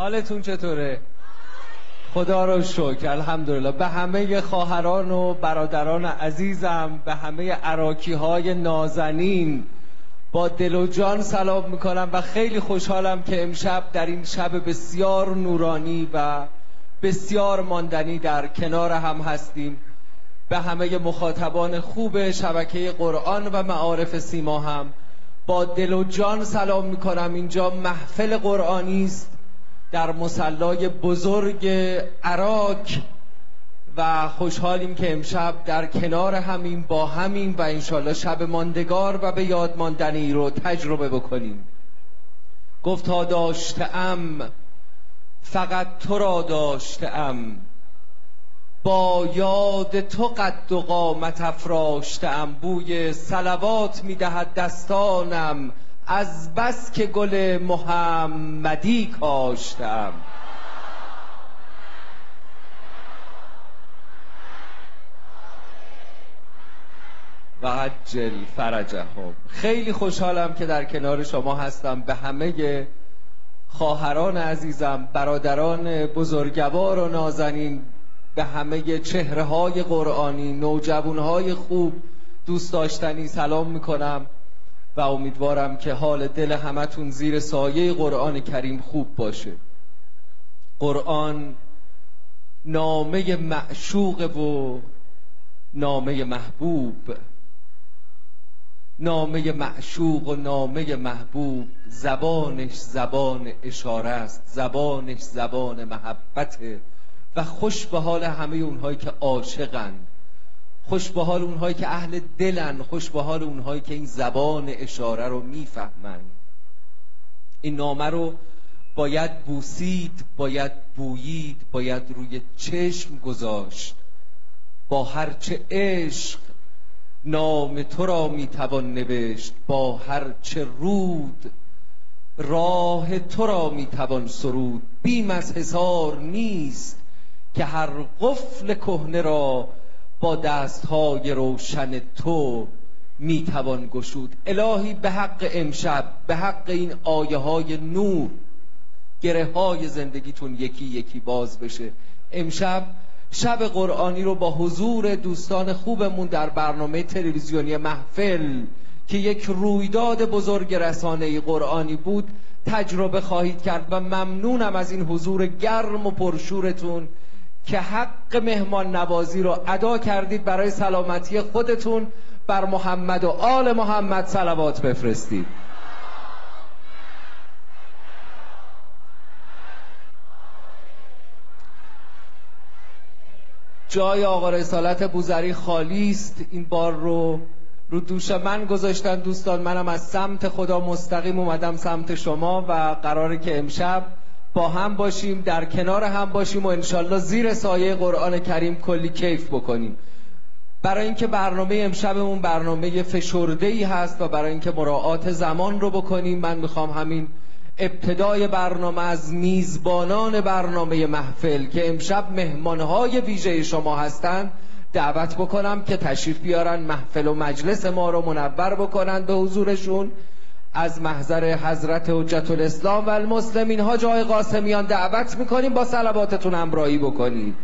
حالتون چطوره؟ خدا رو شکر الحمدلله. به همه خواهران و برادران عزیزم به همه عراکی های نازنین با دل و جان سلام می‌کنم و خیلی خوشحالم که امشب در این شب بسیار نورانی و بسیار ماندنی در کنار هم هستیم. به همه مخاطبان خوب شبکه قرآن و معارف سیما هم. با دل و جان سلام می‌کنم. اینجا محفل قرآنی است. در مسلای بزرگ عراک و خوشحالیم که امشب در کنار همین با همین و انشالله شب ماندگار و به یاد ماندنی رو تجربه بکنیم. گفتا داشتم فقط تو را داشتم. با یاد تو قد و قامت افراشتم. بوی سلوات می‌دهد دستانم. از بس که گل محمدی کاشتم. و عجل فرجهم. خیلی خوشحالم که در کنار شما هستم. به همه خواهران عزیزم برادران بزرگوار و نازنین به همه چهره های قرآنی نوجوان های خوب دوست داشتنی سلام می‌کنم. امیدوارم که حال دل همتون زیر سایه قرآن کریم خوب باشه. قرآن نامه معشوق و نامه محبوب. نامه معشوق و نامه محبوب. زبانش زبان اشاره است. زبانش زبان محبته. و خوش به حال همه اونهایی که عاشقن خوش به حال اونهایی که اهل دلن خوش به حال اونهایی که این زبان اشاره رو می‌فهمن. این نامه رو باید بوسید باید بویید باید روی چشم گذاشت. با هرچه عشق نام تو را می‌توان نوشت با هرچه رود راه تو را می‌توان سرود. بیم از حسار نیست که هر قفل کهنه را با دستهای روشن تو می‌توان گشود. الهی به حق امشب به حق این آیه های نور گره های زندگیتون یکی یکی باز بشه. امشب شب قرآنی رو با حضور دوستان خوبمون در برنامه تلویزیونی محفل که یک رویداد بزرگ رسانه قرآنی بود تجربه خواهید کرد و ممنونم از این حضور گرم و پرشورتون. که حق مهمان نوازی رو ادا کردید برای سلامتی خودتون بر محمد و آل محمد صلوات بفرستید. جای آقا رسالت بوزری خالی است. این بار رو رو دوش من گذاشتن دوستان منم از سمت خدا مستقیم اومدم سمت شما و قراره که امشب با هم باشیم در کنار هم باشیم و انشالله زیر سایه قرآن کریم کلی کیف بکنیم. برای اینکه برنامه امشبمون برنامه فشرده ای هست و برای اینکه مراعات زمان رو بکنیم من می‌خوام همین ابتدای برنامه از میزبانان برنامه محفل که امشب مهمانهای ویژه شما هستند دعوت بکنم که تشریف بیارن محفل و مجلس ما رو منور بکنن به حضورشون. از محضر حضرت حجت الاسلام و المسلمین ها جای قاسمیان دعوت می‌کنیم با صلواتتون همراهی بکنید.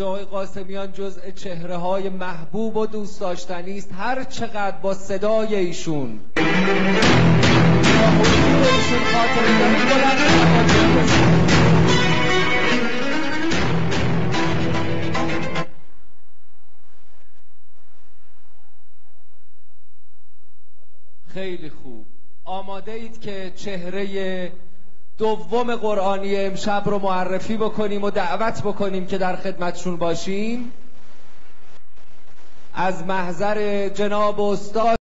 حاج قاسمیان جزء چهره های محبوب و دوست داشتنی است. هر چقدر با صدای ایشون. خیلی خوب. آماده اید که چهره دوم قرآنی امشب رو معرفی بکنیم و دعوت بکنیم که در خدمتشون باشیم. از محضر جناب استاد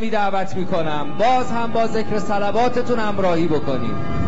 می دعوت می‌کنم. باز هم با ذکر سلواتتون همراهی بکنیم.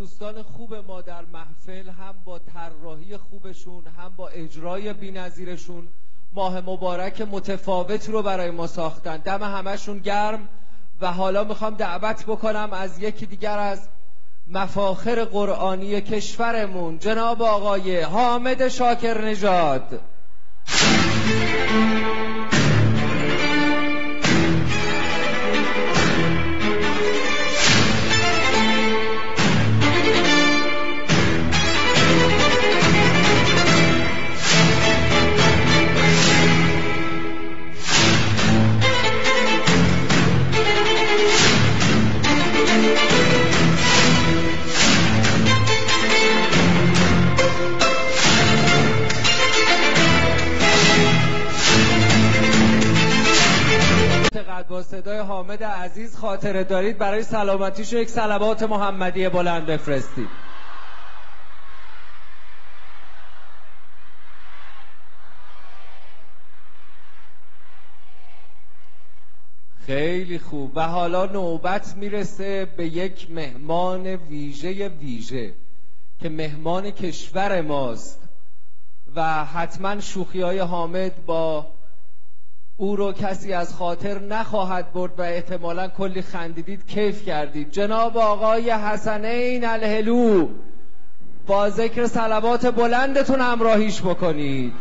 دوستان خوب ما در محفل هم با طراحی خوبشون هم با اجرای بینظیرشون ماه مبارک متفاوتی رو برای ما ساختن. دم همشون گرم و حالا می‌خوام دعوت بکنم از یکی دیگر از مفاخر قرآنی کشورمون. جناب آقای حامد شاکر نژاد. صدای حامد عزیز خاطره دارید. برای سلامتیش یک سلوات محمدی بلند بفرستید. خیلی خوب. و حالا نوبت می‌رسه به یک مهمان ویژه ویژه که مهمان کشور ماست. و حتما شوخی های حامد با او رو کسی از خاطر نخواهد برد و احتمالا کلی خندیدید کیف کردید. جناب آقای حسنین الهلو با ذکر سلوات بلندتون همراهیش بکنید.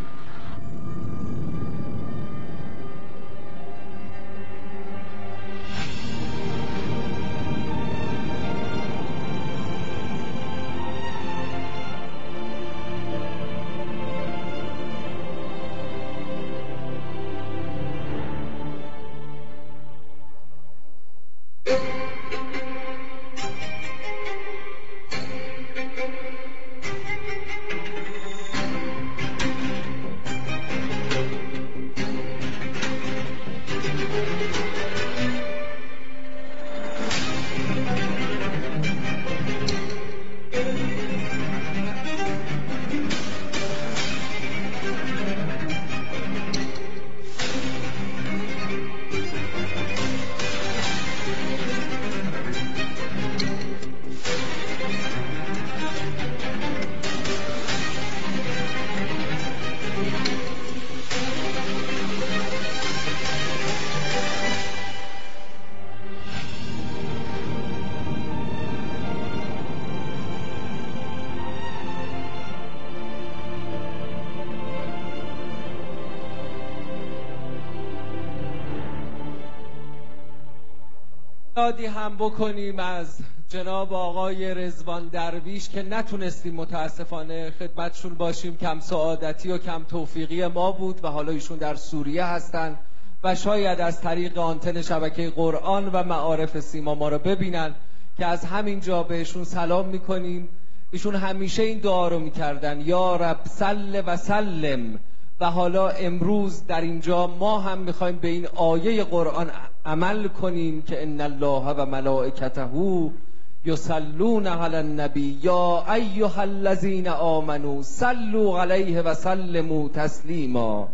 یادی هم بکنیم از جناب آقای رزوان درویش که نتونستیم متاسفانه خدمتشون باشیم. کم سعادتی و کم توفیقی ما بود و حالا ایشون در سوریه هستند و شاید از طریق آنتن شبکه قرآن و معارف سیما ما رو ببینن که از همین جا بهشون سلام می‌کنیم. ایشون همیشه این دعا رو می‌کردن یا رب سل و سلم. و حالا امروز در اینجا ما هم می‌خوایم به این آیه قرآن عمل کنیم که ان الله و ملائکته یصلون علی النبی یا ایها الذین آمنو صلوا علیه و سلموا تسلیما.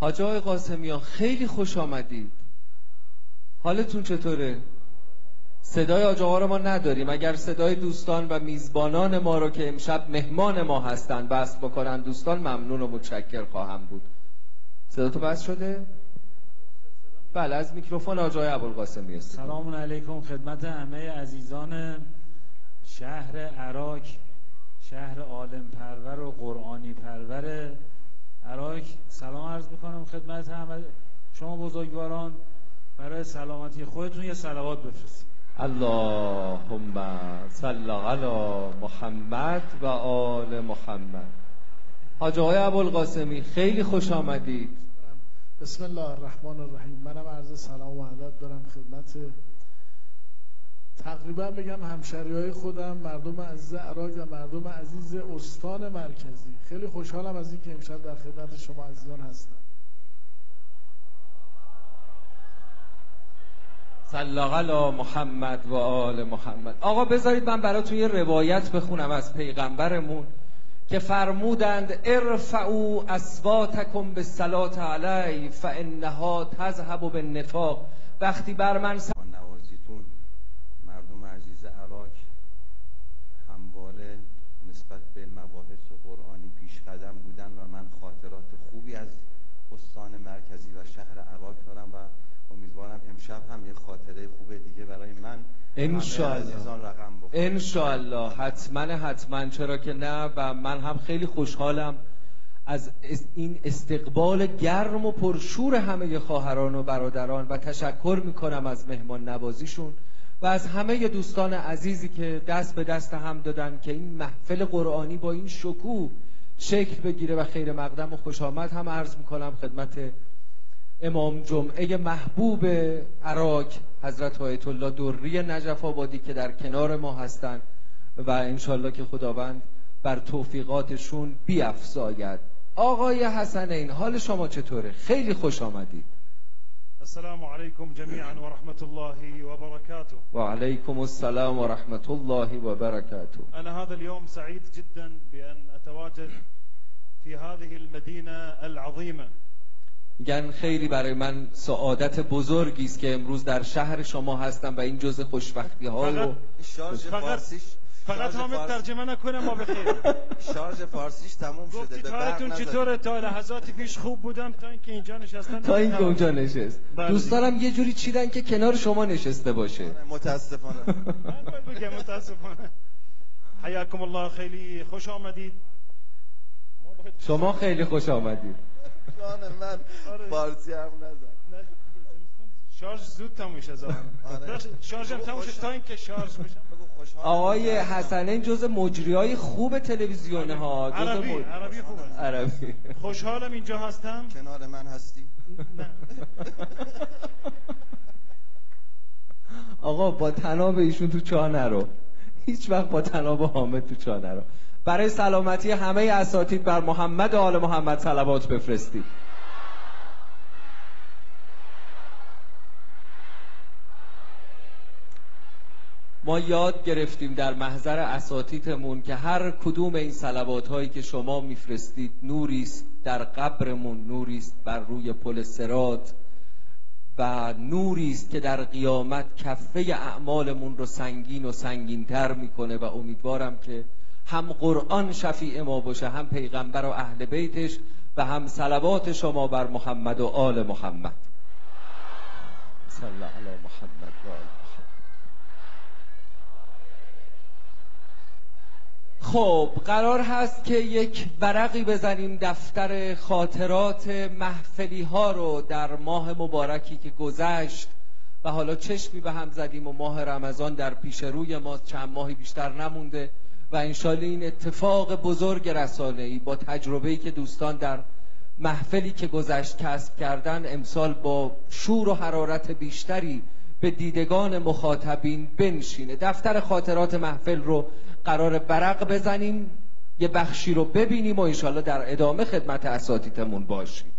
حاج آقای قاسمیان خیلی خوش آمدید. حالتون چطوره؟ صدای آجاها رو ما نداریم. اگر صدای دوستان و میزبانان ما رو که امشب مهمان ما هستند بست بکنن دوستان ممنون و متشکر خواهم بود. صدا تو بس شده؟ بله از میکروفون آجای ابوالقاسمی است سلام علیکم خدمت همه عزیزان شهر عراق شهر عالم پرور و قرآنی پرور. عراق سلام عرض می‌کنم خدمت همه شما بزرگواران. برای سلامتی خودتون یه سلوات بفرستید. اللهم صل علی محمد و آل محمد. حاج آقای ابوالقاسمی خیلی خوش آمدید. بسم الله الرحمن الرحیم. منم عرض سلام و عدد دارم خدمت تقریبا بگم همشری های خودم مردم عزیز عراق و مردم عزیز استان مرکزی. خیلی خوشحالم از اینکه امشب در خدمت شما عزیزان هستم. صلی علی محمد و آل محمد. آقا بذارید من براتون یه روایت بخونم از پیغمبرمون که فرمودند ارفعوا اصواتکم به صلات علی فانها تذهب بالنفاق. وقتی بر من نوازیتون مردم عزیز عراق همواره نسبت به مباحث قرآنی پیش قدم بودن و من خاطرات خوبی از استان مرکزی و شهر عراق دارم و امیدوارم امشب هم یه خاطره خوب دیگه برای من انشالله حتما حتما. چرا که نه؟ و من هم خیلی خوشحالم از این استقبال گرم و پرشور همه خواهران و برادران و تشکر می‌کنم از مهمان نوازیشون و از همه دوستان عزیزی که دست به دست هم دادن که این محفل قرآنی با این شکوه شکل بگیره و خیر مقدم و خوش آمد هم عرض می‌کنم خدمت امام جمعه محبوب عراق حضرت آیت الله دوری نجف آبادی که در کنار ما هستند و انشالله که خداوند بر توفیقاتشون بیافزاید آقای حسنین حال شما چطوره؟ خیلی خوش آمدید. السلام علیکم جمیعا و رحمت الله و برکاته. و علیکم السلام و رحمت الله و برکاته. انا هذا اليوم سعيد جدا بان اتواجد في هذه المدينه العظيمه میگن خیلی برای من سعادت بزرگی است که امروز در شهر شما هستم و این جز خوشبختی ها و فقط فقط حامد ترجمه نکنه ما بخیر. شارژ فارسیش تموم شده به کارتون چطوره تا لحظات پیش خوب بودم تا اینکه اینجا نشستن تا اینکه اونجا نشست. بله. دوستانم یه جوری چیدن که کنار شما نشسته باشه. متاسفانه. من بگم متاسفانه. حیاکم الله خیلی خوش آمدید. شما خیلی خوش آمدید. جان من. فارسی هم نزن. شارژ زود تموم میشه زمان شارژ هم تموم شد تا اینکه شارژ میشه آقای حسنین جز مجری های خوب تلویزیون ها جز عربی مج- عربی خوب. عربی. خوشحالم اینجا هستم. کنار من هستی؟ نه. آقا با تناب ایشون تو چاه نرو. هیچ وقت با تناب حامد تو چاه نرو. برای سلامتی همه اساتید بر محمد و آل محمد صلوات بفرستید. ما یاد گرفتیم در محضر اساتیدمون که هر کدوم این صلوات هایی که شما میفرستید نوری است در قبرمون نوری است بر روی پل سرات و نوری است که در قیامت کفه اعمالمون رو سنگین و سنگینتر می‌کنه و امیدوارم که هم قرآن شفیع ما باشه هم پیغمبر و اهل بیتش و هم صلوات شما بر محمد و آل محمد. صلی الله علی محمد و آل محمد. خب قرار هست که یک ورقی بزنیم دفتر خاطرات محفلی ها رو در ماه مبارکی که گذشت و حالا چشمی به هم زدیم و ماه رمضان در پیش روی ما چند ماهی بیشتر نمونده. و انشالله این اتفاق بزرگ رسانه ای با تجربه‌ای که دوستان در محفلی که گذشت کسب کردن امسال با شور و حرارت بیشتری به دیدگان مخاطبین بنشینه. دفتر خاطرات محفل رو قرار برق بزنیم یه بخشی رو ببینیم و انشالله در ادامه خدمت اساتیدمون باشیم.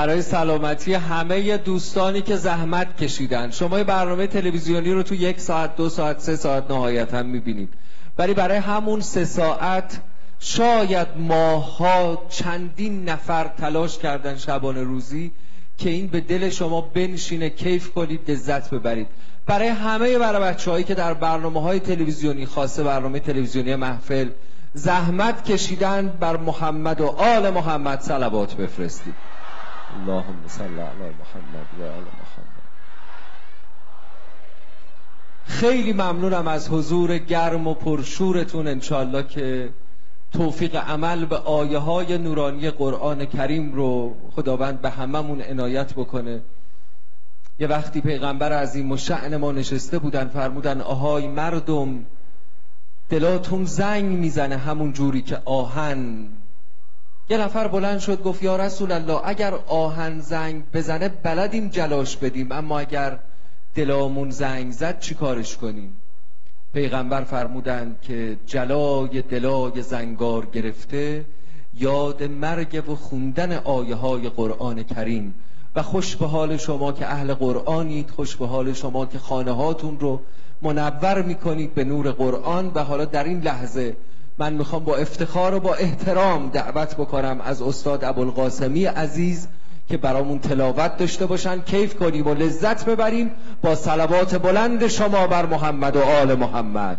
برای سلامتی همه دوستانی که زحمت کشیدن. شما برنامه تلویزیونی رو تو یک ساعت دو ساعت سه ساعت نهایتا می‌بینید. ولی برای همون سه ساعت شاید ماها چندین نفر تلاش کردن شبانه روزی که این به دل شما بنشینه کیف کنید لذت ببرید. برای همه برای بچه که در برنامه های تلویزیونی خاصه برنامه تلویزیونی محفل زحمت کشیدن بر محمد و آل محمد صلوات بفرستید. اللهم صل علی محمد و آل محمد. خیلی ممنونم از حضور گرم و پرشورتون انشالله که توفیق عمل به آیه های نورانی قرآن کریم رو خداوند به هممون عنایت بکنه. یه وقتی پیغمبر عظیم و شعن ما نشسته بودن فرمودن آهای مردم دلاتون زنگ می‌زنه همون جوری که آهن یه نفر بلند شد گفت یا رسول الله اگر آهن زنگ بزنه بلدیم جلاش بدیم اما اگر دلامون زنگ زد چی کارش کنیم؟ پیغمبر فرمودند که جلای دلای زنگار گرفته یاد مرگ و خوندن آیه های قرآن کریم. و خوش به حال شما که اهل قرآنید خوش به حال شما که خانه هاتون رو منور می‌کنید به نور قرآن. و حالا در این لحظه من می‌خوام با افتخار و با احترام دعوت بکنم از استاد ابوالقاسمی عزیز که برامون تلاوت داشته باشن. کیف کنیم و لذت ببریم با صلوات بلند شما بر محمد و آل محمد.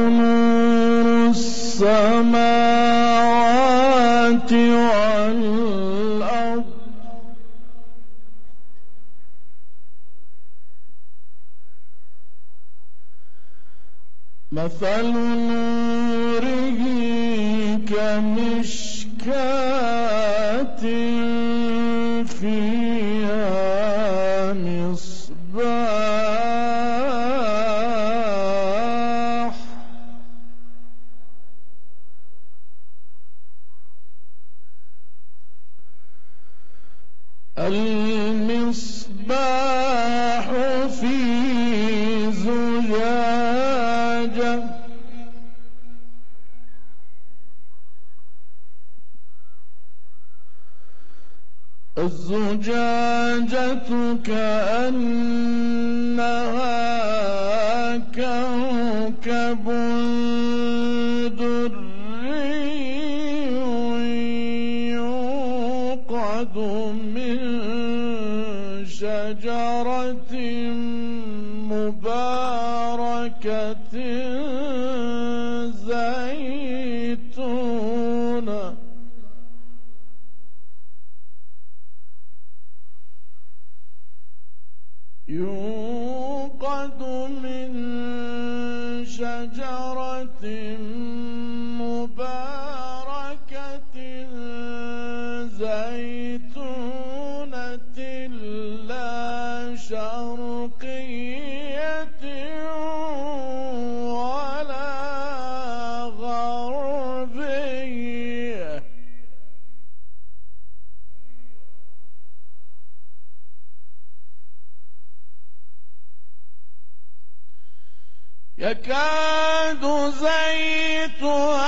نوره كمشكاة فيها يوقد من شجرة مباركة. يكاد زيتها.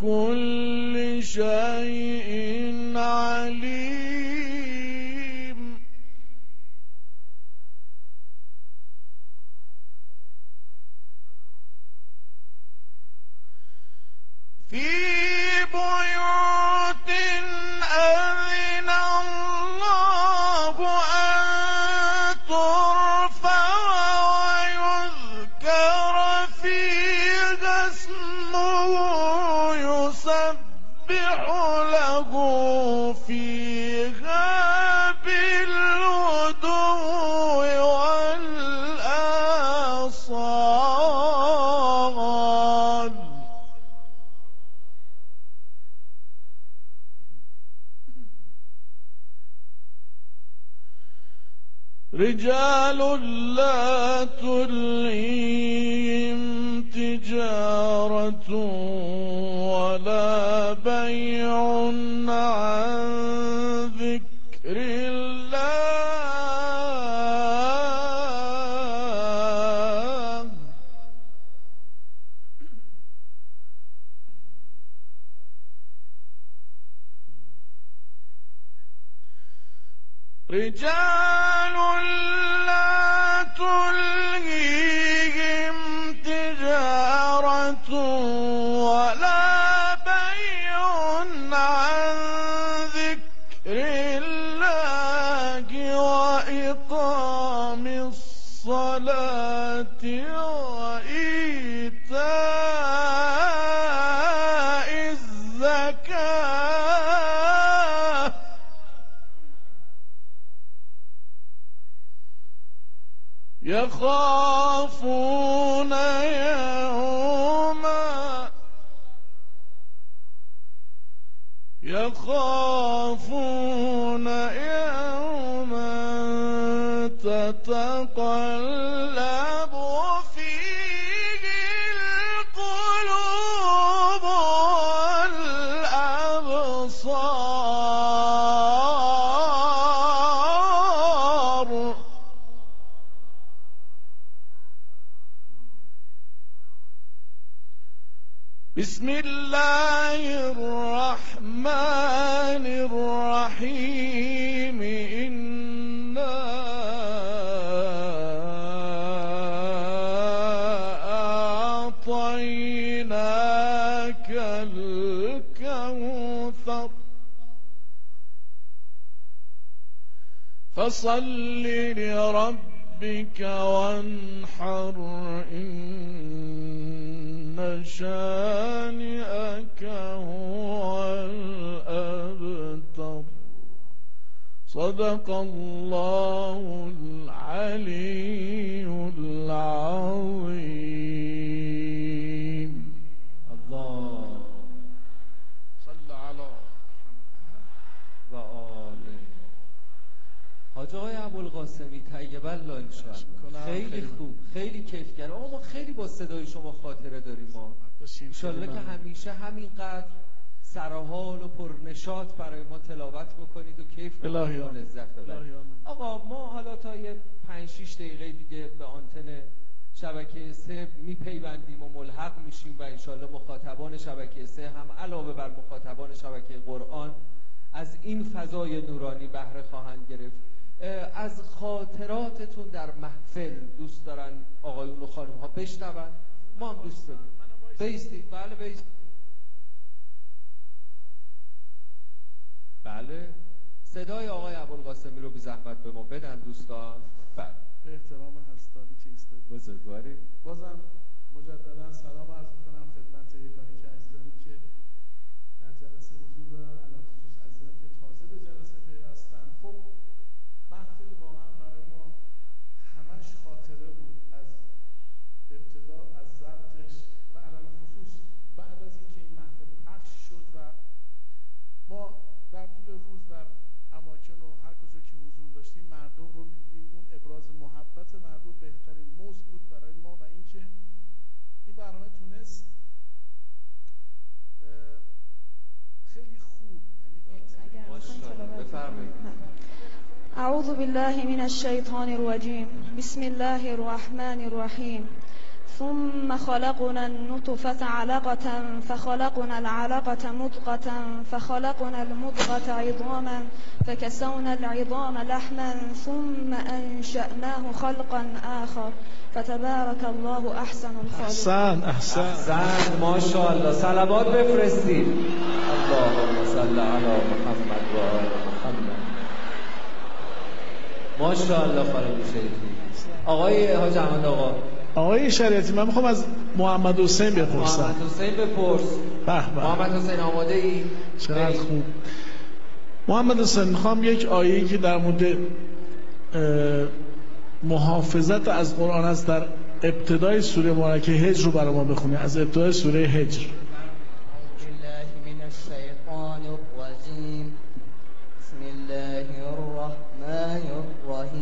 كل شيء رجال لا تلهيهم تجارة ولا بيع الصلاة وإيتاء انشالله که همیشه همینقدر سرحال و پرنشاط برای ما تلاوت بکنید و کیف بکنید و. لذت ببرید. آقا ما حالا تا یه پنج شیش دقیقه دیگه به آنتن شبکه سه میپیوندیم و ملحق میشیم و انشالله مخاطبان شبکه سه هم علاوه بر مخاطبان شبکه قرآن از این فضای نورانی بهره خواهند گرفت از خاطراتتون در محفل دوست دارن آقایون و خانم ها بشنون ما هم دوست داریم بیستید بله بیستید بله. صدای آقای ابوالقاسمی رو بی زحمت به ما بدن دوستان. بله. به احترام حضرتانی که ایستادید بزرگواری. بازم مجددا سلام عرض می‌کنم. أعوذ بالله من الشيطان الرجيم. بسم الله الرحمن الرحيم. ثم خلقنا النطفة علقة فخلقنا العلقة مضغة فخلقنا المضغة عظاما فكسونا العظام لحما ثم أنشأناه خلقا آخر. فتبارك الله أحسن الخالقين. أحسن أحسن. أحسن ماشاءالله. صلوات بفرستید. اللهم صل علی محمد و آل محمد. ماشاءالله خانم شریفی آقای حاج احمد آقا. آقای شریعتی من می‌خوام از محمد حسین بپرسم. محمد حسین بپرس. به به. محمد حسین آماده ای چقدر خوب. محمد حسین می‌خوام یک آیه‌ای که در مورد محافظت از قرآن است در ابتدای سوره مبارکه هجر رو برای ما بخونی. از ابتدای سوره هجر.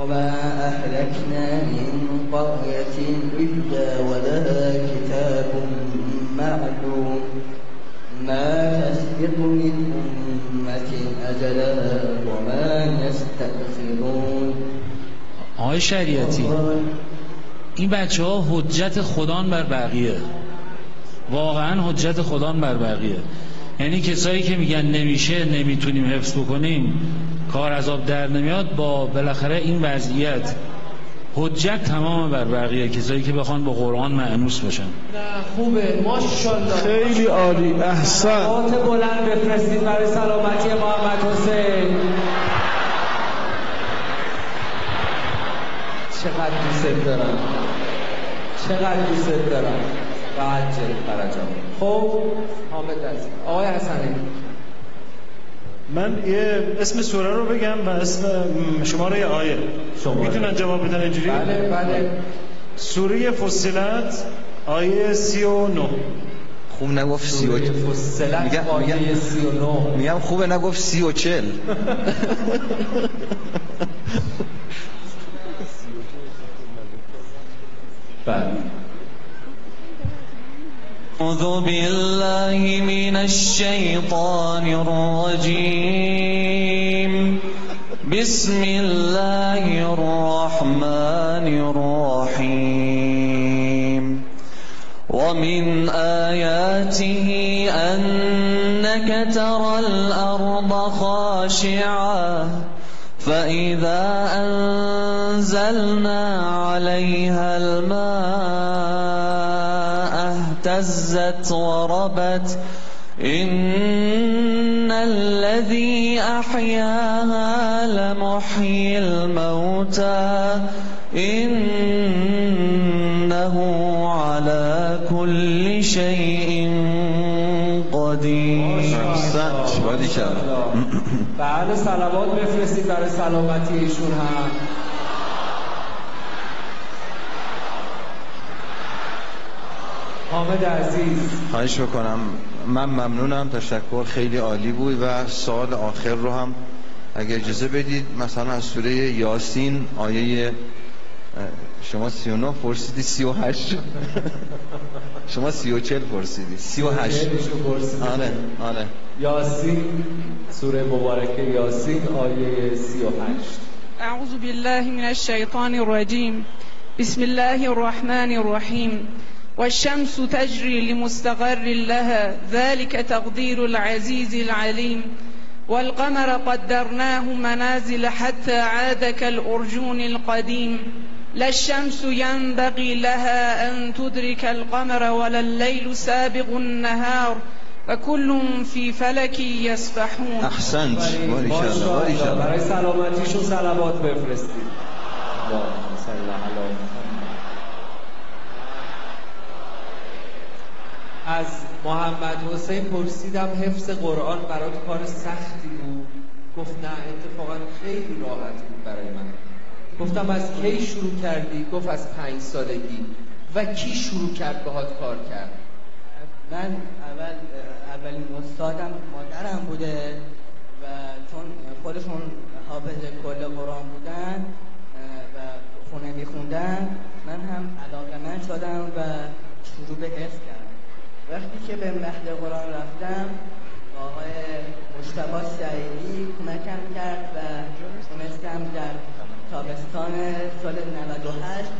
وما أهلكنا من قرية إلا ولها كتاب معلوم ما تسبق من أمة أجلها وما يستأخرون آقای شریعتی این بچه ها حجت خدان بر بقیه. واقعا حجت خدان بر بقیه. یعنی کسایی که میگن نمیشه نمی‌تونیم حفظ بکنیم کار از آب در نمیاد با بالاخره این وضعیت حجت تمام بر بقیه کسایی که بخوان با قرآن معنوس باشن. نه خوبه. ماشاءالله. خیلی عالی. احسن. صلوات بلند بفرستید برای سلامتی محمد حسین. چقدر دوست دارم. چقدر دوست دارم. و عجل فرجام خب حامد عزیز. آقای حسنی. من یه اسم سوره رو بگم و اسم شماره آیه. شماره. می‌تونن جواب بدن اینجوری؟ بله بله. سوره فصلت آیه سی و نو خوب نگفت سی و فصلت میگم- آیه میگم- 39 میگم خوبه نگفت سی و چل بله. أعوذ بالله من الشيطان الرجيم. بسم الله الرحمن الرحيم. ومن آياته أنك ترى الأرض خاشعة. فإذا أنزلنا عليها الماء اهتزت وربت. إن الذي أحياها لمحيي الموتى. إنه على كل شيء قدير. بله سلامات بفرستید برای سلامتی ایشون هم. حامد عزیز. خواهش بکنم من ممنونم. تشکر خیلی عالی بود و سال آخر رو هم اگر اجازه بدید مثلا از سوره یاسین آیه شما 39 پرسیدی 38 شما 34 پرسیدی. 38 چهلشو پرسیدید. آره آره. یاسین سوره مبارکه یاسین آیه 38 أعوذ بالله من الشيطان الرجيم بسم الله الرحمن الرحيم والشمس تجري لمستقر لها ذلك تقدير العزيز العليم. والقمر قدرناه منازل حتى عاد كالأرجون القديم. لا الشمس ينبغي لها أن تدرك القمر ولا الليل سابق النهار. وكل في فلك يسبحون. أحسنت. باریکلا ماشاءالله. باریکلا برای سلامتیشون سلوات بفرستید از محمد حسین پرسیدم حفظ قرآن برات کار سختی بود. گفت نه اتفاقا خیلی راحت بود برای من. گفتم از کی شروع کردی؟ گفت از پنج سالگی. و کی شروع کرد باهات کار کرد؟ من اول اولین استادم مادرم بوده و چون خودشون حافظ کل قرآن بودن و خونه میخوندن من هم علاقه من شدم و شروع به حفظ کردم. وقتی که به مهد قرآن رفتم آقای مشتبه سعیدی کمکم کرد و تونستم در تابستان سال 98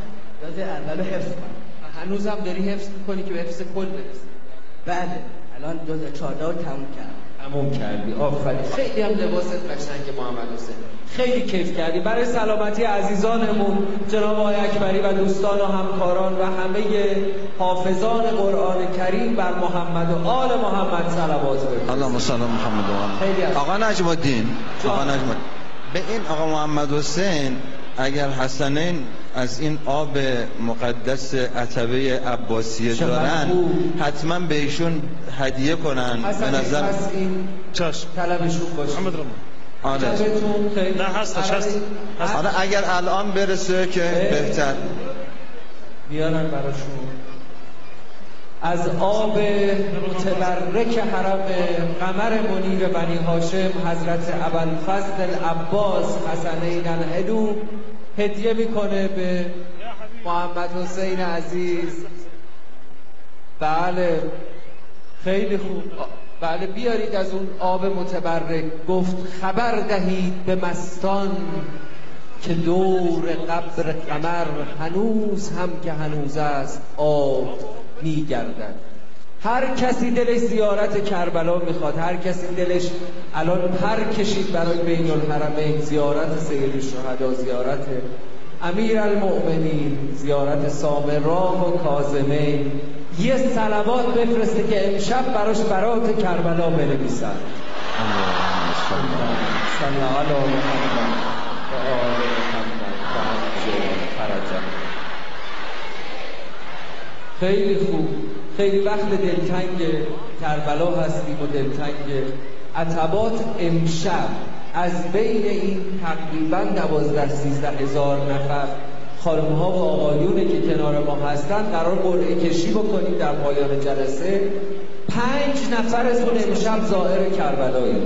جز اول رو حفظ کنم. هنوزم داری حفظ می‌کنی که به حفظ کل برسی؟ بله الان جز 14 رو تموم کردم. تموم کردی. آفرین. خیلی هم لباست قشنگ محمد حسین. خیلی کیف کردی. برای سلامتی عزیزانمون جناب آقای اکبری و دوستان و همکاران و همه حافظان قرآن کریم بر محمد و آل محمد صلوات بفرستید اللهم صل محمد و آل. آقا نجم الدین. آقا نجم. به این آقا محمد حسین اگر حسنین از این آب مقدس عتبه عباسیه دارن. حتما به ایشون هدیه کنن به نظر پس این چشم طلبشون باشه محمد رمان آره. نه، هستش، هست. هست. آره اگر الان برسه که. بهتر میارن براشون از آب متبرک حرم قمر منیر بنی هاشم حضرت ابوالفضل العباس حسنین الهدو هدیه می‌کنه به محمد حسین عزیز. بله خیلی خوب. بله بیارید از اون آب متبرک. گفت خبر دهید به مستان که دور قبر قمر هنوز هم که هنوز است آب. میگردد هر کسی دلش زیارت کربلا می‌خواد هر کسی دلش الان پر کشید برای بین الحرمین زیارت سید الشهدا زیارت امیر المؤمنین زیارت سامراه و کاظمین یه صلوات بفرسته که امشب براش برات کربلا بنویسن صلی علی محمد و آل محمد و عجل فرجا خیلی خوب. خیلی وقت دلتنگ کربلا هستیم و دلتنگ عتبات امشب. از بین این تقریبا دوازده سیزده هزار نفر خانم ها و آقایونی که کنار ما هستن قرار قرعه کشی بکنیم در پایان جلسه. پنج نفرتون امشب زائر کربلایی.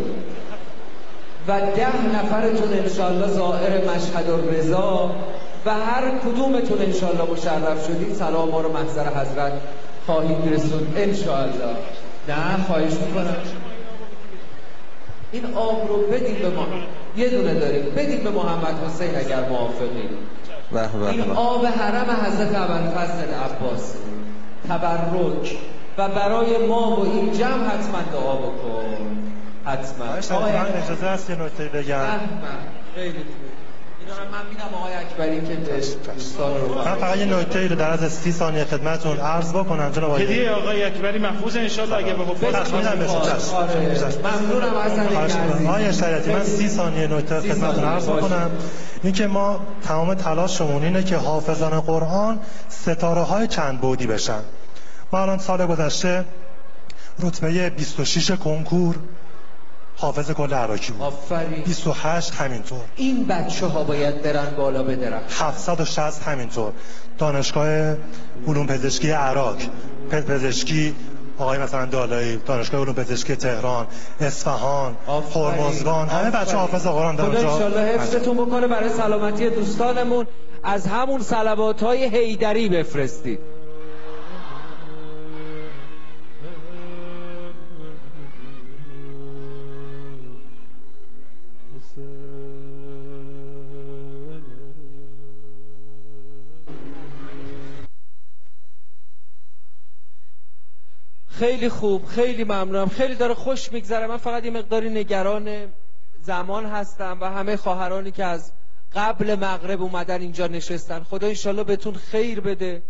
و ده نفرتون انشالله زائر مشهد الرضا. و هر کدومتون انشالله مشرف شدید سلام ها رو محضر حضرت خواهید رسوند انشالله نه خواهش می‌کنم. این آب رو بدیم به ما. یه دونه داریم. بدیم به محمد حسین اگر به این. آب حرم حضرت ابوالفضل عباس. تبرک. و برای ما و این جمع حتما دعا بکن. حتما. آقای اجازه هست یه نکته بگم؟ احمد خیلی من میدم آقای اکبری که دوستان رو من فقط یه نکته ای رو در از سی ثانیه خدمتتون عرض بکنم جناب آقای هدیه آقای اکبری محفوظ انشالله اگه به حفاظ چشم، میدم بهشون، چشم. آره چشم. ممنونم. عزیز آقای شریعتی من سی ثانیه نکته خدمتتون عرض. بکنم. اینکه ما تمام تلاشمون اینه که حافظان قرآن ستاره های چند بودی بشن. ما الان سال گذشته رتبه 26 کنکور حافظ کل عراقی بود. آفرین. 28 همینطور. این بچه ها باید برن بالا بدرخش 760 همینطور. دانشگاه علوم پزشکی عراق. پزشکی آقای مثلا دالایی دانشگاه علوم پزشکی تهران اصفهان. هرمزگان. همه بچه. حافظ قرآن در خدا اونجا انشالله حفظتون بکنه برای سلامتی دوستانمون. از همون سلوات های هیدری بفرستید. خیلی خوب خیلی ممنونم. خیلی داره خوش میگذره. من فقط یه مقداری نگران زمان هستم و همه خواهرانی که از قبل مغرب اومدن اینجا نشستن. خدا انشالله بهتون خیر بده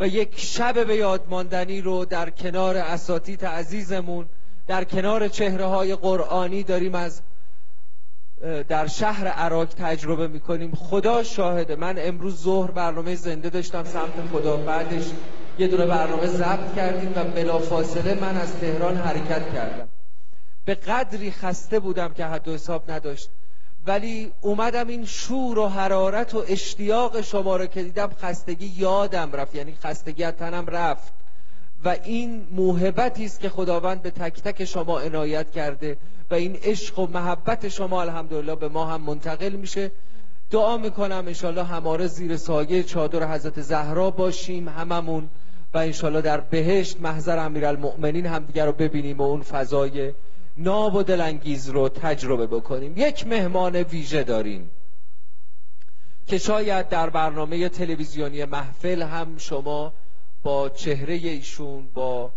و یک شب به یاد ماندنی رو در کنار اساتید عزیزمون در کنار چهره های قرآنی داریم از در شهر عراق تجربه می‌کنیم. خدا شاهده. من امروز ظهر برنامه زنده داشتم سمت خدا. بعدش یه دونه برنامه ضبط کردیم و بلافاصله من از تهران حرکت کردم. به قدری خسته بودم که حد و حساب نداشت. ولی اومدم این شور و حرارت و اشتیاق شما رو که دیدم خستگی یادم رفت یعنی خستگی از تنم رفت. و این موهبتی است که خداوند به تک تک شما عنایت کرده و این عشق و محبت شما الحمدلله به ما هم منتقل میشه. دعا می‌کنم انشالله هماره زیر سایه چادر حضرت زهرا باشیم هممون. و انشالله در بهشت محضر امیرالمؤمنین همدیگر رو ببینیم و اون فضای ناب و دلانگیز رو تجربه بکنیم. یک مهمان ویژه داریم که شاید در برنامه تلویزیونی محفل هم شما با چهره ایشون با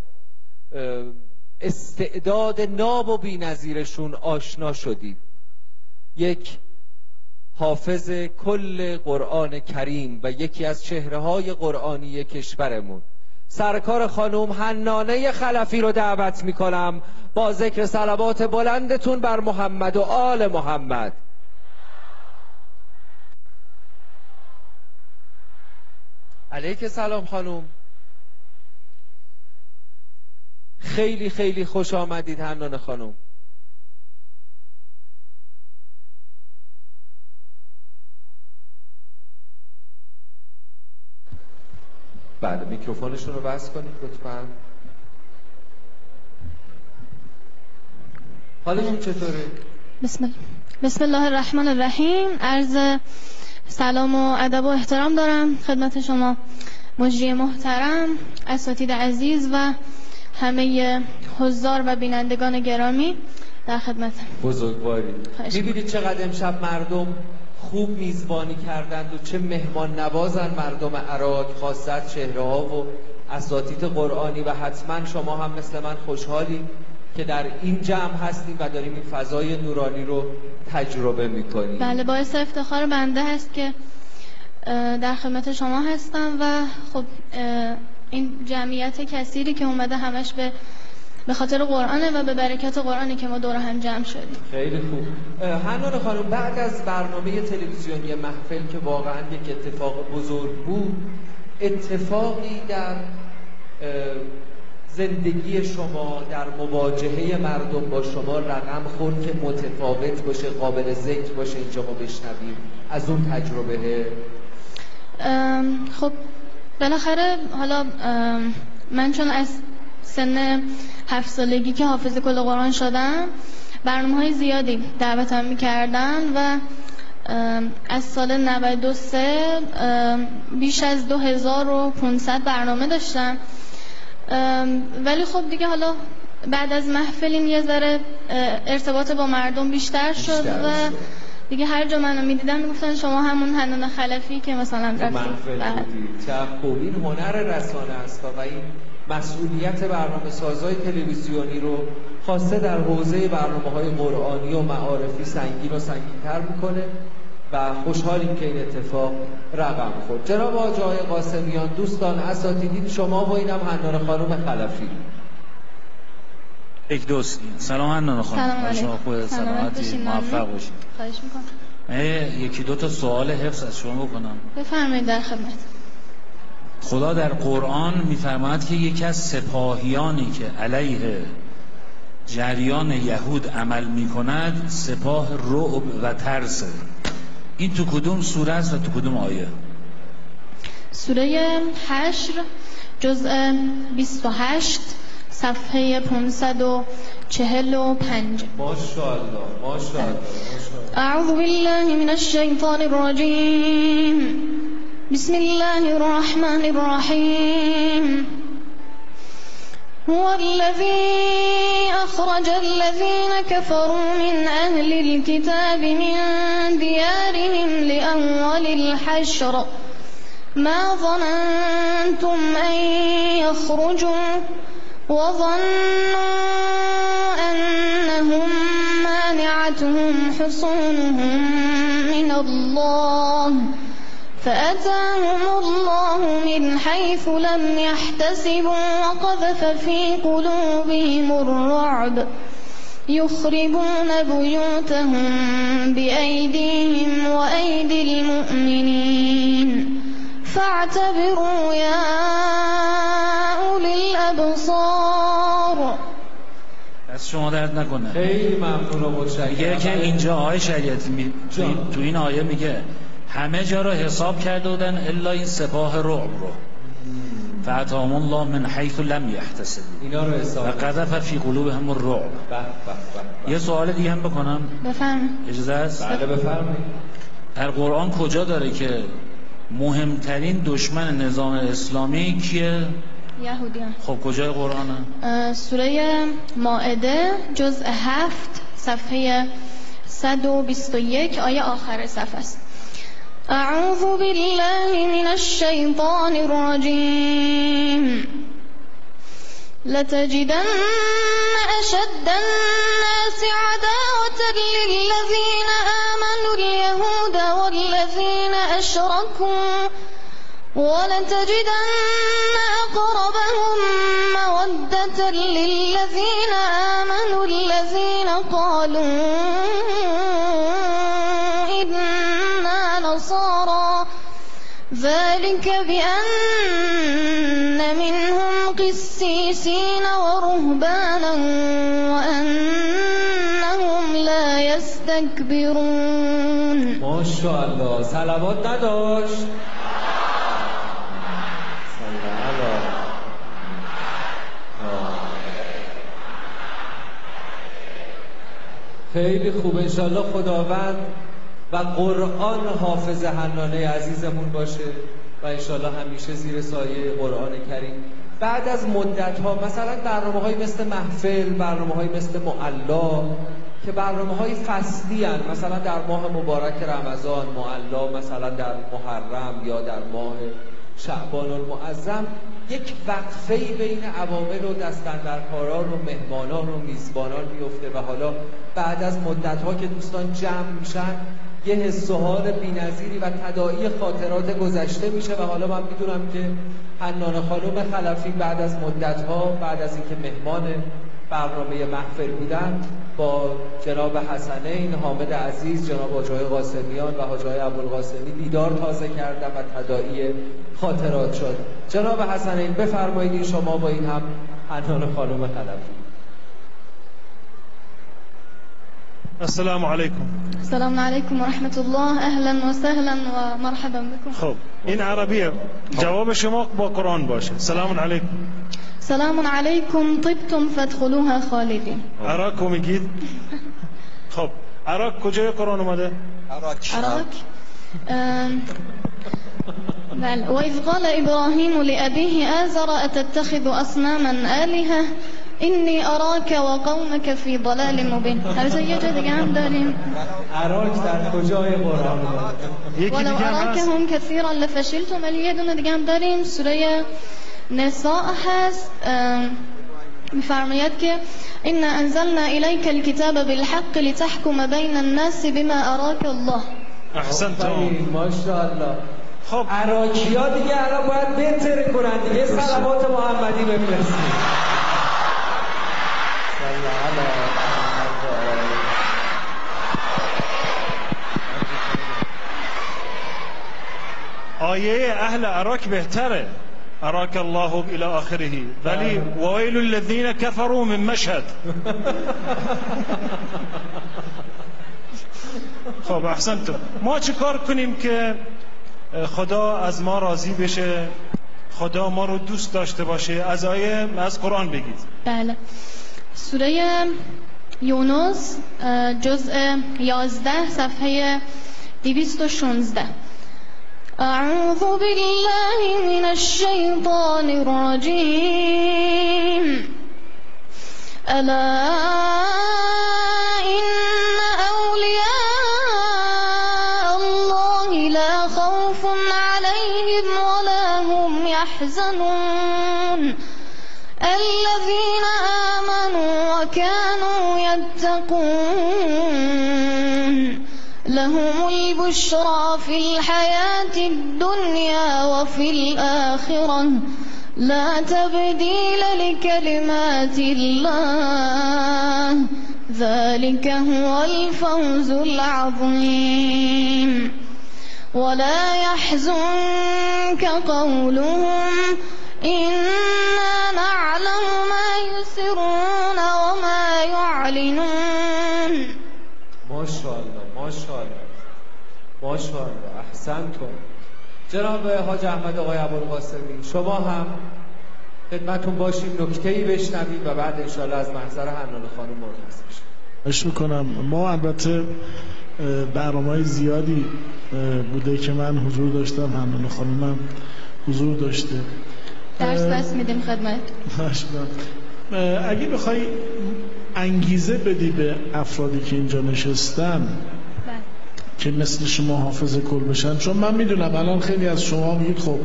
استعداد ناب و بینظیرشون آشنا شدید. یک حافظ کل قرآن کریم و یکی از چهره های قرآنی کشورمون. سرکار خانوم حنانه خلفی رو دعوت می‌کنم. با ذکر صلوات بلندتون بر محمد و آل محمد. علیک سلام خانوم خیلی خیلی خوش آمدید هنان خانم. بله میکروفونشون رو بس کنید لطفا. حالشون چطوره؟ بسم, بسم الله الرحمن الرحیم. عرض سلام و ادب و احترام دارم خدمت شما مجری محترم اساتید عزیز و همه حضار و بینندگان گرامی در خدمت بزرگواری. می‌بینید چقدر امشب مردم خوب میزبانی کردند و چه مهمان نوازن مردم عراق خاصت چهره ها و اساتید قرآنی و حتما شما هم مثل من خوشحالی که در این جمع هستیم و داریم این فضای نورانی رو تجربه می‌کنیم. بله باعث افتخار بنده هست که در خدمت شما هستم و خب این جمعیت کثیری که اومده همش به به خاطر قرآنه و به برکت قرآنی که ما دور هم جمع شدیم. خیلی خوب. هنان خانم بعد از برنامه تلویزیونی محفل که واقعا یک اتفاق بزرگ بود اتفاقی در زندگی شما در مواجهه مردم با شما رقم خورد که متفاوت باشه قابل ذکر باشه اینجا ما بشنویم. از اون تجربه. خب بالاخره حالا من چون از سن هفت سالگی که حافظ کل قرآن شدم برنامه های زیادی دعوتم می‌کردن و از سال 93 بیش از 2500 برنامه داشتم ولی خب دیگه حالا بعد از محفل این یه ذره ارتباط با مردم بیشتر شد و دیگه هر جا منو می‌دیدن می‌گفتن شما همون هنان خلفی که مثلا رفتید بله. چه خوب این هنر رسانه است و این مسئولیت برنامه سازای تلویزیونی رو خواسته در حوزه برنامه های قرآنی و معارفی سنگین و سنگینتر می‌کنه و خوشحالیم که این اتفاق رقم خورد. جناب آجای قاسمیان دوستان اساتیدین شما و اینم هنان خانم خلفی. یک دوست. سلام هنان خانم. شما خود سلامتی. موفق باشید خواهش می‌کنم. یکی دو تا سوال حفظ از شما بکنم. بفرمایید در خدمت. خدا در قرآن میفرماید که یکی از سپاهیانی که علیه جریان یهود عمل می‌کند سپاه رعب و ترسه این تو کدوم سوره است و تو کدوم آیه؟ سوره حشر جزء 28 صفحه 545 ماشاءالله ماشاءالله. اعوذ بالله من الشیطان الرجیم. بسم الله الرحمن الرحيم. هو الذي أخرج الذين كفروا من أهل الكتاب من ديارهم لأول الحشر. ما ظننتم أن يخرجوا وظنوا أنهم مانعتهم حصونهم من الله. فأتاهم الله من حيث لم يحتسبوا وقذف في قلوبهم الرعب. يخربون بيوتهم بأيديهم وأيدي المؤمنين. فاعتبروا يا أولي الأبصار. از شما درد نکنه. خیلی ممنون و متشکرم. میگه که اینجا آقای شریعتی می... تو این آیه میگه همه جا رو حساب کرده بودن الا این سپاه رعب رو. فعطاهم الله من حیث لم یحتسبوا اینا رو و حساب قذف فی قلوبهم الرعب. به به به یه سوال دیگه هم بکنم. بفرمایید اجازه است بله بفرمایید. در قرآن کجا داره که مهمترین دشمن نظام اسلامی کیه؟ یهودیان خب کجای قرآنه سوره مائده جزء هفت صفحه 121 آیه آخر صفحه است. أعوذ بالله من الشیطان الرجیم لتجدن أشد الناس عداوة للذين آمنوا اليهود والذين أشركوا. ولتجدن أقربهم مودة للذين آمنوا الذين قالوا ذلك بأن منهم قسيسين ورهبانا وأنهم لا يستكبرون. ماشاءالله. سلوات نداشت. سلام. آه. خیلی خوب. انشالله خداوند و قرآن حافظ حنانه عزیزمون باشه. و انشالله همیشه زیر سایه قرآن کریم بعد از مدت ها مثلا برنامه های مثل محفل برنامه های مثل معلا که برنامه های فصلی هن. مثلا در ماه مبارک رمضان معلا مثلا در محرم یا در ماه شعبان المعظم یک وقفه بین عوامل و دستندرکاران و مهمانان و میزبانان میفته و حالا بعد از مدت ها که دوستان جمع میشن یه حس و حال بی‌نظیری و تداعی خاطرات گذشته میشه و حالا من می‌دونم که حنان خانم خلفی بعد از مدت ها بعد از اینکه مهمان برنامه محفل بودن با جناب حسنین حامد عزیز جناب حاجای قاسمیان و حاجای ابوالقاسمی دیدار تازه کردن و تداعی خاطرات شد. جناب حسنین بفرمایید شما با این هم حنان خانم خلفی. السلام علیکم السلام عليكم ورحمة الله. أهلا وسهلا ومرحبا بكم. خب این عربیه جواب شما با قرآن باشه. سلام علیکم سلام عليكم. طبتم فادخلوها خالدين. عراق میگید؟ خب عراق کجای قرآن اومده؟ عراق. بله. وإذ قال إبراهيم لأبيه آزر أتتخذ أصناما آلهة؟ إني أراك وقومك في ضلال مبين هذا یه جا دیگه هم داریم عراق در کجای قرآن ولو دیگه هم هست أراكهم كثيرا لفشلتم ولی یه دونه دیگه هم داریم سوره نساء هست میفرماید که إن أنزلنا إليك الكتاب بالحق لتحكم بين الناس بما أراك الله احسنتم ماشاءالله خب عراقی ها دیگه الان باید بهتر کنن دیگه سلامات محمدی بفرستید صلی علی محمد و آله. آیه اهل عراق بهتره. عراق الله الى آخره. ولی ویل الذین کفروا من مشهد. خب احسنتم. ما چه کار کنیم که خدا از ما راضی بشه؟ خدا ما رو دوست داشته باشه. از آیه از قرآن بگید. بله. سوره یونس جزء 11 صفحه 216 أعوذ بالله من الشيطان الرجيم. ألا إن أولياء الله لا خوف عليهم ولا هم يحزنون. الذين آمنوا وكانوا يتقون. لهم البشرى في الحياة الدنيا وفي الآخرة. لا تبديل لكلمات الله. ذلك هو الفوز العظيم. ولا يحزنك قولهم. إنا نعلم ما يسرون وما يعلنون. ماشاءالله. ماشاءالله. ماشاءالله. احسنتم. جناب حاج احمد آقای ابوالقاسمی شما هم خدمتون باشیم نکته ای بشنویم و بعد انشاءالله از محضر حنان خانم مرخص بشیم اش می‌کنم ما البته برنامه های زیادی بوده که من حضور داشتم حنان خانمم حضور داشته. درس دست میدیم خدمت. اگه بخوای انگیزه بدی به افرادی که اینجا نشستن. که مثل شما حافظ کل بشن چون من می‌دونم الان خیلی از شما میگید خب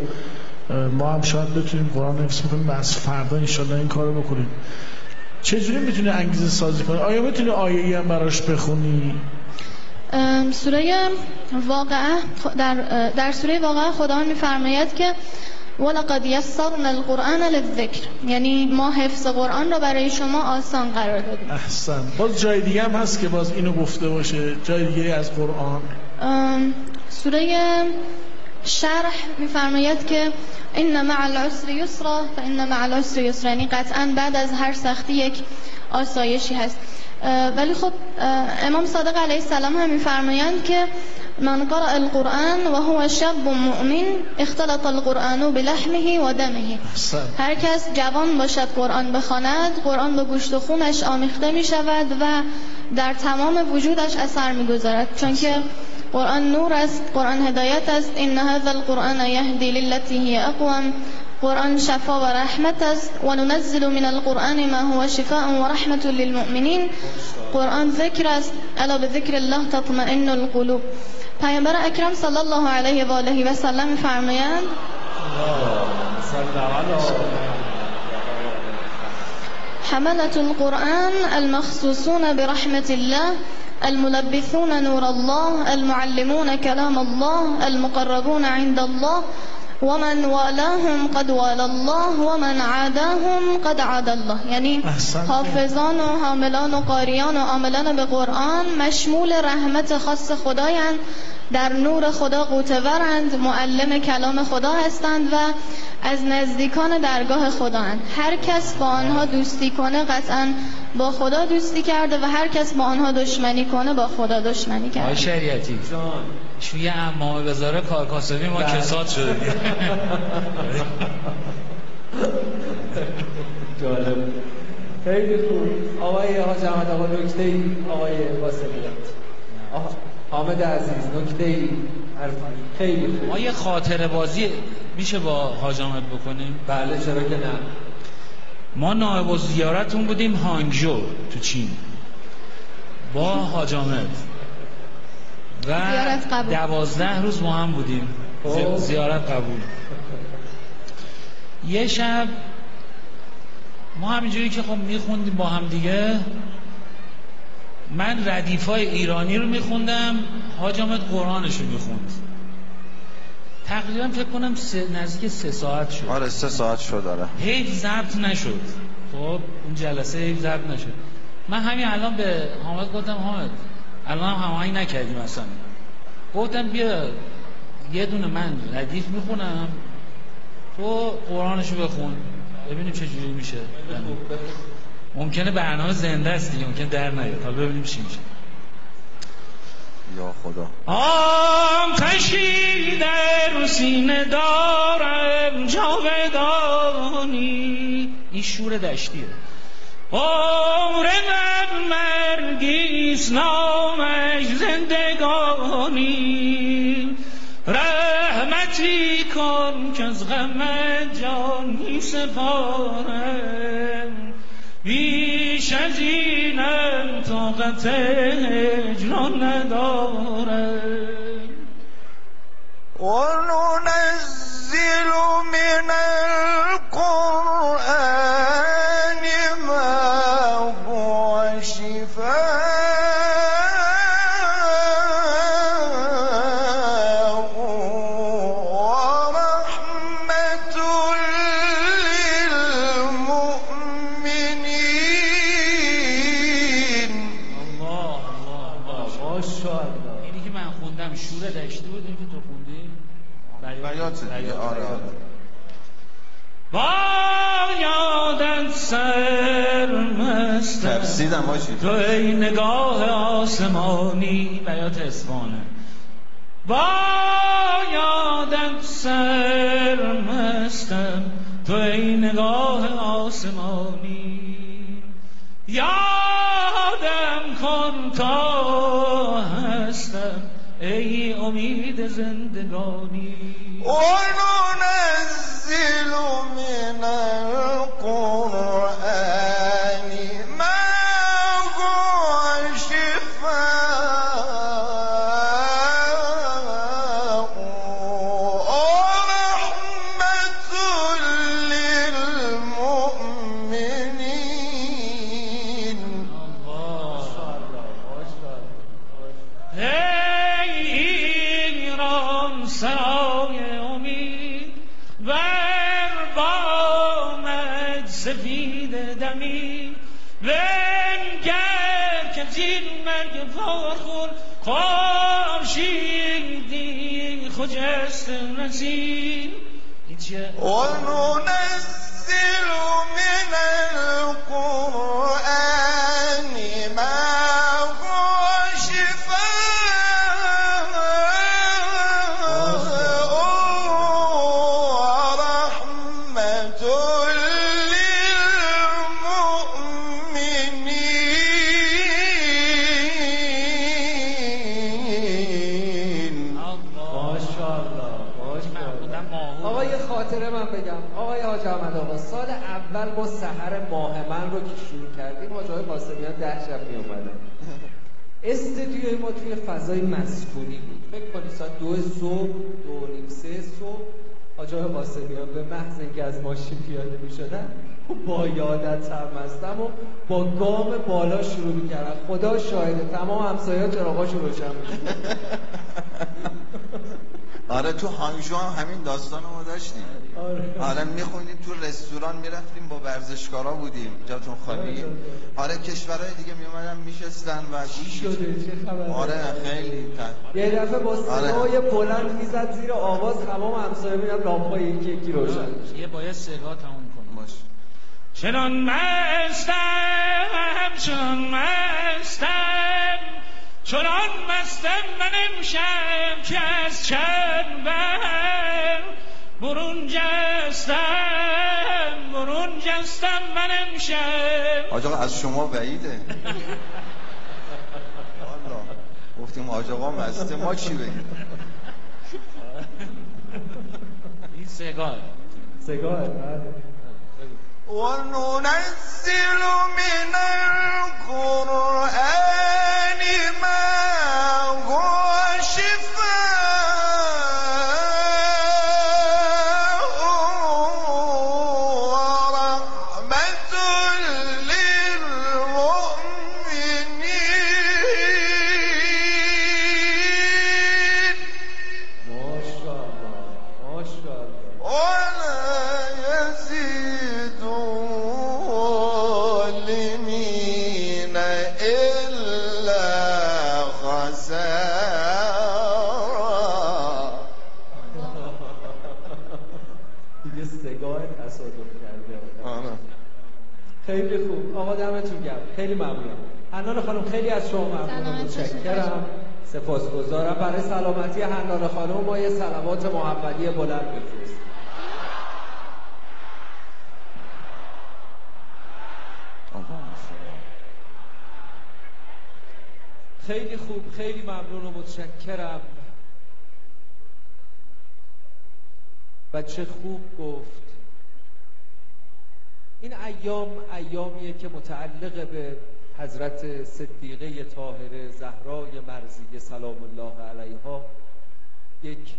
ما هم شاید بتونیم قرآن حفظ کنیم و از فردا انشالله این کارو بکنیم چجوری می‌تونی انگیزه سازی کنی؟ آیا می‌تونی آیه ای هم براش بخونی؟ سوره واقعه در در سوره واقعه خداوند میفرماید که ولقد یسرنا القرآن للذکر یعنی ما حفظ قرآن را برای شما آسان قرار دادیم. احسن. باز جای دیگه هم هست که باز اینو گفته باشه. جای دیگه از قرآن. سوره شرح میفرماید که ان مع العسر یسرا فان مع العسر یسرا. یعنی قطعا بعد از هر سختی یک آسایشی هست. ولی خب امام صادق علیه السلام هم میفرمایند که من قرأ القرآن و هو شاب مؤمن اختلط القرآن بلحمه و دمه. هر کس جوان باشد قرآن بخواند قرآن به گوشت و خونش آمیخته می شود و در تمام وجودش اثر می گذارد چون که قرآن نور است قرآن هدایت است. این هذا القرآن یهدی للتی هی اقوم. قرآن شفا و رحمت است و ننزل من القرآن ما هو شفاء و رحمت للمؤمنین قرآن ألا به ذکر الله تطمئن القلوب. پیامبر اکرم صلی الله علیه و آله و سلم می‌فرمایند حملة القرآن المخصوصون برحمة الله الملبثون نور الله المعلمون كلام الله المقربون عند الله ومن والاهم قد والى الله ومن عاداهم قد عاد الله. یعنی. حافظان و حاملان و قاریان و عاملان به قرآن مشمول رحمت خاص خدایند. در نور خدا قوتورند. معلم کلام خدا هستند و از نزدیکان درگاه خدااند هر کس با آنها دوستی کنه قطعا با خدا دوستی کرده و هر کس با آنها دشمنی کنه با خدا دشمنی آقای کرده شریعتی. جان. شو یه امامه بذاره کارکاسبی ما بله. کساد شده جالب. خیلی خوب. آقای حاج احمد آقا نکته ای؟ آقای حامد عزیز نکته ای؟ خیلی خوب. ما یه خاطر بازی میشه با حاج آمد بکنیم؟ بله چرا که نه. ما نایب و زیارتون بودیم هانگژو تو چین. با حاج آمد. و زیارت قبول. دوازده روز ما هم بودیم. زی-. زیارت قبول. یه شب ما همینجوری که خب میخوندیم با هم دیگه من ردیفای ایرانی رو میخوندم حاج آمد قرآنش رو می‌خوند. تقریبا فکر کنم سه نزدیک سه ساعت شد. آره سه ساعت شد داره حیف ضبط نشد. خب اون جلسه حیف ضبط نشد. من همین الان به حامد گفتم حامد الان هم هماهنگ نکردیم اصلا. گفتم بیا یه دونه من ردیف می‌خونم. تو قرآنشو بخون ببینیم چه جوری میشه. ممکنه برنامه زنده است دیگه ممکنه در نیاد. حالا ببینیم چی میشه. یا خدا. آتشی در سینه دارم جاودانی. این شور دشتیه. عمر من مرگیست نامش زندگانی. رحمتی کن که از غم جان می سپارم. بیش از اینم طاقت هجران ندارم وننزل من القرآن سرمستم تفسیدم باشی تو ای نگاه آسمانی بیات اسفانه. بایادت سرمستم تو ای نگاه آسمانی. یادم کن تا هستم ای امید زندگانی. وننزل فضای مسکونی بود. فکر کنید ساعت دو صبح دو نیم سه صبح آقای قاسمیان به محض اینکه از ماشین پیاده می شدن با یادت سرمستم و با گام بالا شروع می کردن خدا شاهده تمام همسایه چراغاشو روشن می آره تو هانگجو هم همین داستان ما داشتیم. آره. آره میخوندیم تو رستوران می‌رفتیم با ورزشکارا بودیم جاتون خالی. آره کشورهای دیگه میومدن میشستن و چی شده؟ چه خبره؟ آره خیلی تن. یه دفعه با صدای بلند می‌زد زیر آواز تمام همسایه میرم لامپای یکی یکی روشن میشه یه باید سرگاه تموم کنم. باش. چنان مستم چنان مستم. چنان مستم من امشب که از چربم برون جستم برون جستم من امشب آقا از شما بعیده. گفتیم حاج آقا مسته ما چی بگیم؟ این سگاه سگاه بله. وننزل من القرآن ما هو خیلی از شما باشید. متشکرم. سپاسگزارم. برای سلامتی حنان خانم ما یه سلوات محمدی بلند بفرست. خیلی خوب. خیلی ممنون و متشکرم. و چه خوب گفت. این ایام ایامیه که متعلق به حضرت صدیقه طاهره زهرای مرزیه سلام الله علیها یک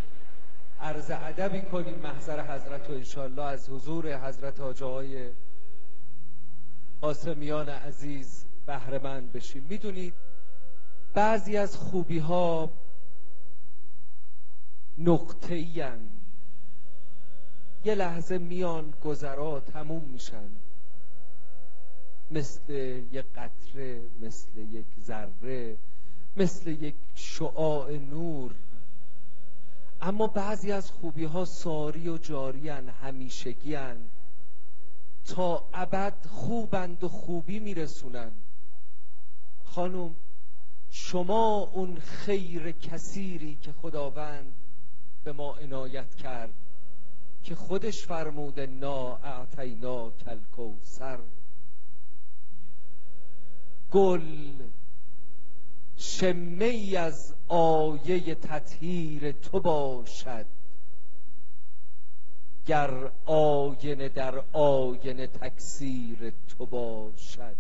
عرض ادبی کنیم محضر حضرت و انشالله از حضور حضرت آجاهای قاسمیان عزیز بهره مند بشیم. می‌دونید بعضی از خوبی ها نقطه یه لحظه میان گذرا تموم میشن. مثل یک قطره مثل یک ذره مثل یک شعاع نور. اما بعضی از خوبی ها ساری و جاری همیشگی تا ابد خوبند و خوبی میرسونن. خانم شما اون خیر کثیری که خداوند به ما عنایت کرد که خودش فرموده نا اعتینا کلکوسر گل شمه از آیه تطهیر تو باشد. گر آینه در آینه تکثیر تو باشد.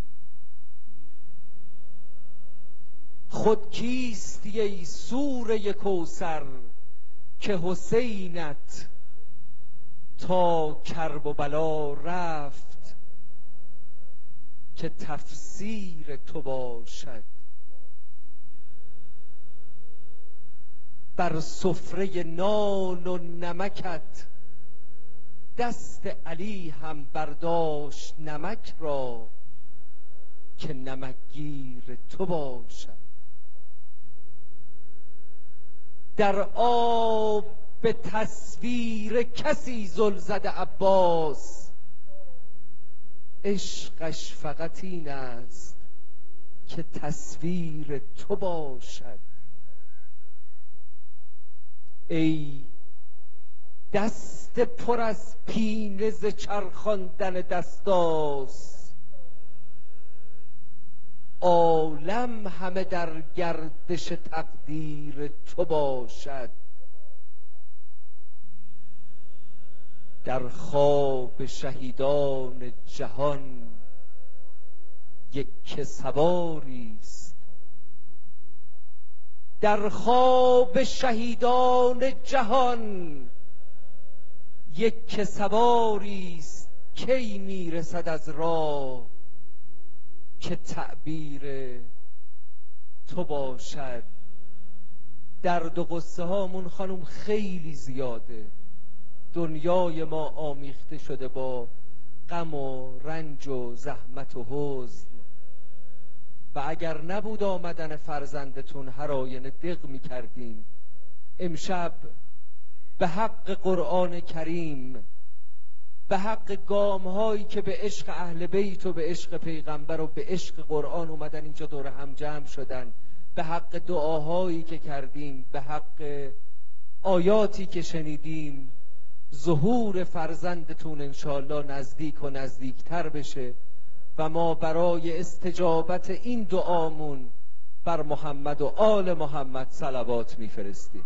خود کیستی ای سوره کوسر که حسینت تا کرب و بلا رفت که تفسیر تو باشد. بر سفره نان و نمکت دست علی هم برداشت نمک را که نمکگیر تو باشد. در آب به تصویر کسی زل زده عباس عشقش فقط این است که تصویر تو باشد. ای دست پر از پینه ز چرخاندن دستاس عالم همه در گردش تقدیر تو باشد. در خواب شهیدان جهان یک سواری است. در خواب شهیدان جهان یک سواری است. کی می‌رسد از راه که تعبیر تو باشد؟ درد و قصه هامون خانم خیلی زیاده. دنیای ما آمیخته شده با غم و رنج و زحمت و حزن. و اگر نبود آمدن فرزندتون هر آینه دق می کردیم امشب به حق قرآن کریم به حق گام هایی که به عشق اهل بیت و به عشق پیغمبر و به عشق قرآن اومدن اینجا دور هم جمع شدن به حق دعاهایی که کردیم به حق آیاتی که شنیدیم ظهور فرزندتون انشالله نزدیک و نزدیکتر بشه و ما برای استجابت این دعامون بر محمد و آل محمد صلوات میفرستیم.